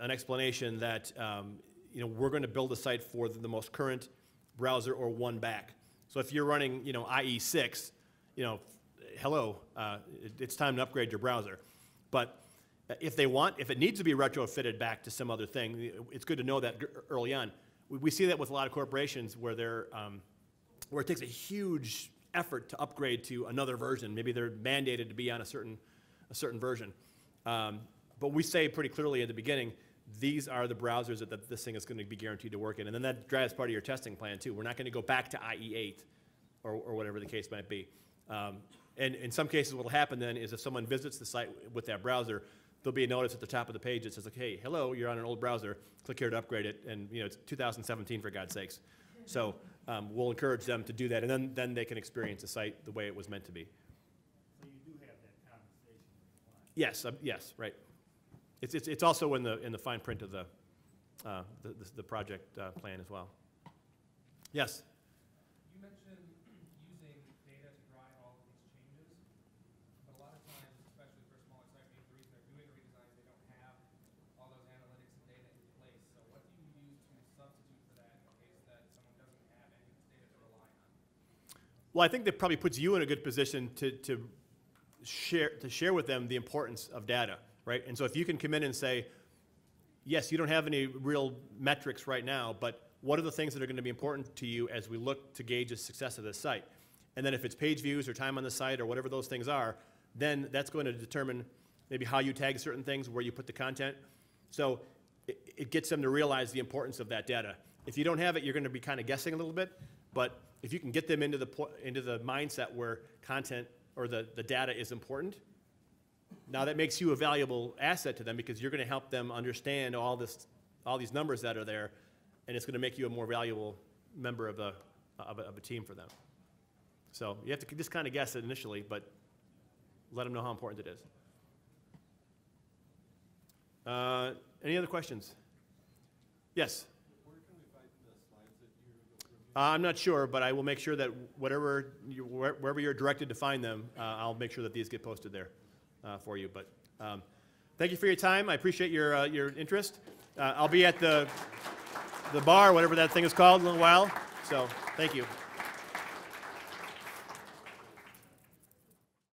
an explanation that, um, you know, we're going to build a site for the most current browser or one back. So if you're running, you know, IE6, you know, hello, uh, it- it's time to upgrade your browser. But if they want, if it needs to be retrofitted back to some other thing, it's good to know that early on. We, we see that with a lot of corporations where they're, um, where it takes a huge effort to upgrade to another version. Maybe they're mandated to be on a certain, a certain version. Um, but we say pretty clearly at the beginning, these are the browsers that, that this thing is going to be guaranteed to work in. And then that drives part of your testing plan too. We're not going to go back to IE8 or, or whatever the case might be. Um, and in some cases, what will happen then is if someone visits the site with that browser, there'll be a notice at the top of the page that says, like, hey, hello, you're on an old browser. Click here to upgrade it. And, you know, it's 2017 for God's sakes. So um, we'll encourage them to do that. And then, then they can experience the site the way it was meant to be. So you do have that conversation with the client? Yes, um, yes, right. It's, it's, it's also in the, in the fine print of the, uh, the, the- the project uh, plan as well. Yes? You mentioned using data to drive all of these changes, but a lot of times, especially for smaller site, the reason they're doing a redesign, is they don't have all those analytics and data in place. So what do you use to substitute for that in case that someone doesn't have any of this data to rely on? Well, I think that probably puts you in a good position to, to share, to share with them the importance of data, right? And so if you can come in and say, yes, you don't have any real metrics right now, but what are the things that are going to be important to you as we look to gauge the success of this site? And then if it's page views or time on the site or whatever those things are, then that's going to determine maybe how you tag certain things, where you put the content. So it, it gets them to realize the importance of that data. If you don't have it, you're going to be kind of guessing a little bit, but if you can get them into the, po- into the mindset where content or the, the data is important, now that makes you a valuable asset to them because you're going to help them understand all this, all these numbers that are there, and it's going to make you a more valuable member of a, of a, of a team for them. So you have to just kind of guess it initially, but let them know how important it is. Uh, any other questions? Yes? Uh, I'm not sure, but I will make sure that whatever, you- where- wherever you're directed to find them, uh, I'll make sure that these get posted there uh, for you. But um, thank you for your time. I appreciate your, uh, your interest. Uh, I'll be at the, the bar, whatever that thing is called, in a little while. So thank you.